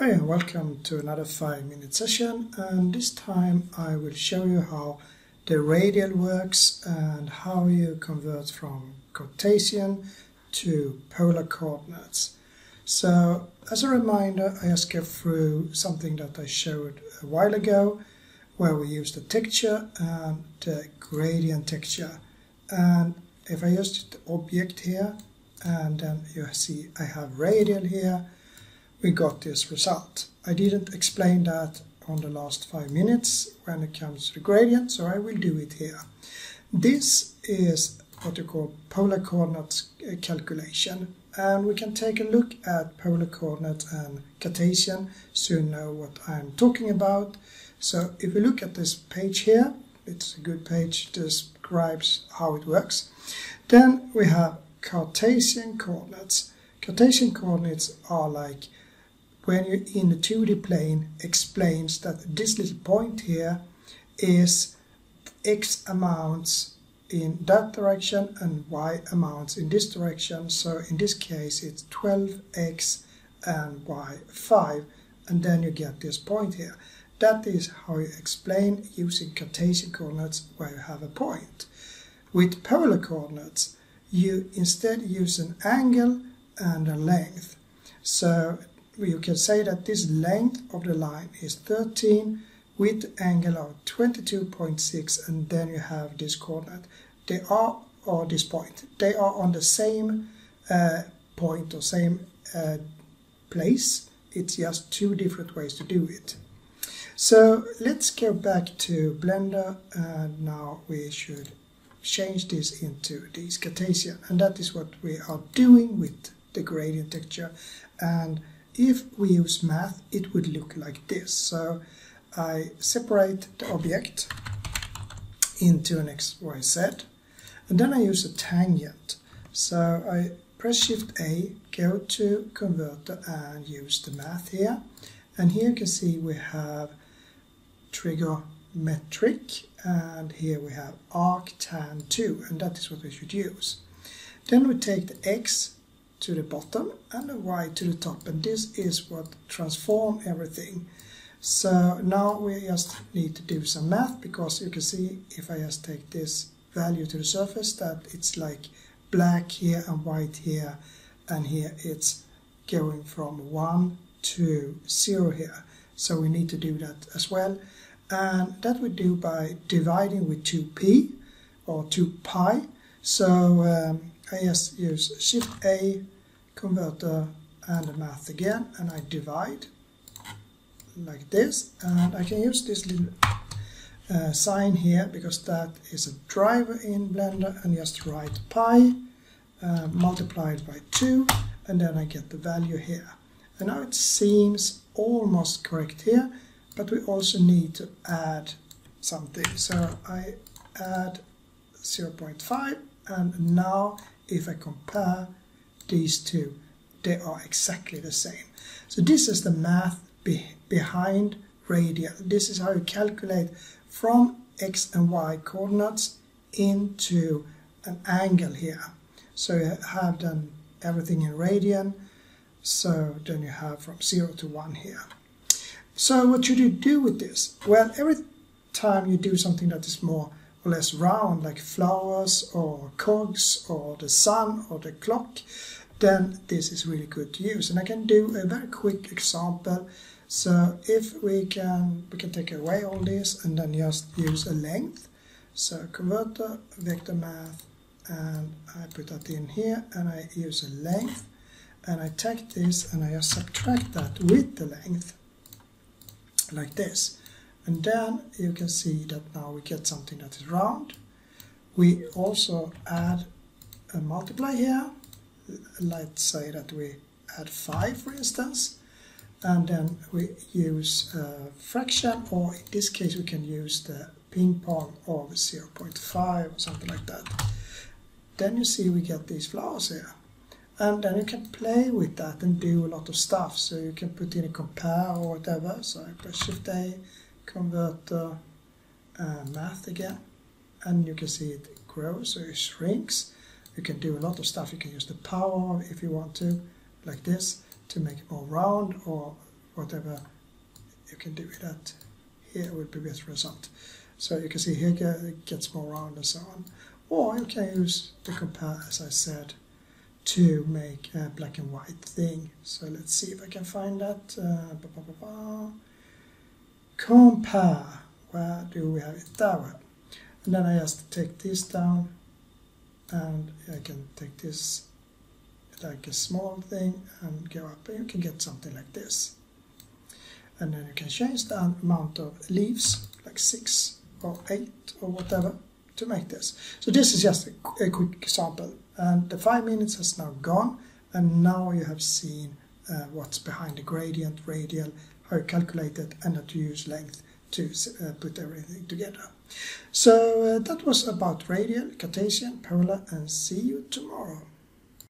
Hi and welcome to another 5 minute session and this time I will show you how the radial works and how you convert from Cartesian to polar coordinates. So as a reminder I just go through something that I showed a while ago where we used the texture and the gradient texture and if I use the object here and then you see I have radial here we got this result. I didn't explain that on the last five minutes when it comes to the gradient, so I will do it here. This is what you call polar coordinates uh, calculation and we can take a look at polar coordinate and Cartesian so you know what I'm talking about. So if we look at this page here, it's a good page, describes how it works. Then we have Cartesian coordinates. Cartesian coordinates are like when you're in the 2D plane explains that this little point here is x amounts in that direction and y amounts in this direction. So in this case it's 12x and y 5 and then you get this point here. That is how you explain using Cartesian coordinates where you have a point. With polar coordinates you instead use an angle and a length. So you can say that this length of the line is 13 with angle of 22.6 and then you have this coordinate. They are, or this point, they are on the same uh, point or same uh, place. It's just two different ways to do it. So let's go back to Blender and now we should change this into this Cartesian and that is what we are doing with the gradient texture and if we use math, it would look like this. So I separate the object into an x, y, z, and then I use a tangent. So I press Shift A, go to converter and use the math here. And here you can see we have trigonometric and here we have arctan 2 and that is what we should use. Then we take the x to the bottom and a y to the top and this is what transform everything. So now we just need to do some math because you can see if I just take this value to the surface that it's like black here and white here and here it's going from 1 to 0 here. So we need to do that as well. And that we do by dividing with 2p or 2 pi. So um, I just use Shift A, converter and math again, and I divide like this. And I can use this little uh, sign here because that is a driver in Blender and just write pi uh, multiplied by 2 and then I get the value here. And now it seems almost correct here, but we also need to add something. So I add 0.5 and now if I compare these two, they are exactly the same. So this is the math be behind radial. This is how you calculate from x and y coordinates into an angle here. So you have done everything in radian, so then you have from 0 to 1 here. So what should you do with this? Well, every time you do something that is more or less round like flowers or cogs or the sun or the clock then this is really good to use. And I can do a very quick example. So if we can we can take away all this and then just use a length. So converter vector math and I put that in here and I use a length. And I take this and I just subtract that with the length like this and then you can see that now we get something that is round. We also add a multiply here. Let's say that we add 5 for instance. And then we use a fraction or in this case we can use the ping pong of 0.5 or something like that. Then you see we get these flowers here. And then you can play with that and do a lot of stuff. So you can put in a compare or whatever. So I press Shift A, converter uh, math again and you can see it grows or it shrinks you can do a lot of stuff you can use the power if you want to like this to make it more round or whatever you can do with that here would be best result. So you can see here it gets more round and so on. Or you can use the compare as I said to make a black and white thing. So let's see if I can find that. Uh, ba -ba -ba compare, where do we have it? There. And then I just take this down and I can take this like a small thing and go up and you can get something like this. And then you can change the amount of leaves, like six or eight or whatever, to make this. So this is just a, a quick example. And the five minutes has now gone and now you have seen uh, what's behind the gradient, radial, how you calculate it and how to use length to uh, put everything together. So uh, that was about radial, Cartesian, polar and see you tomorrow.